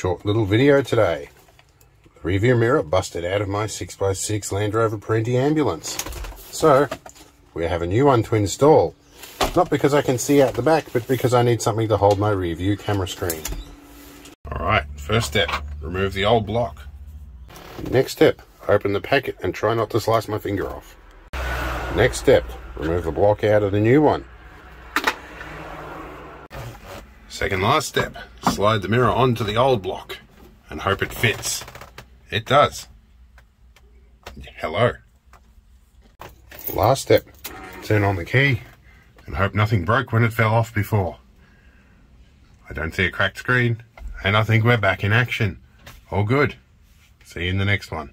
Short little video today. The rear mirror busted out of my 6x6 Land Rover Perentie ambulance. So, we have a new one to install. Not because I can see out the back, but because I need something to hold my rear view camera screen. Alright, first step, remove the old block. Next step, open the packet and try not to slice my finger off. Next step, remove the block out of the new one. Second last step, slide the mirror onto the old block and hope it fits. It does. Hello. Last step, turn on the key and hope nothing broke when it fell off before. I don't see a cracked screen and I think we're back in action. All good. See you in the next one.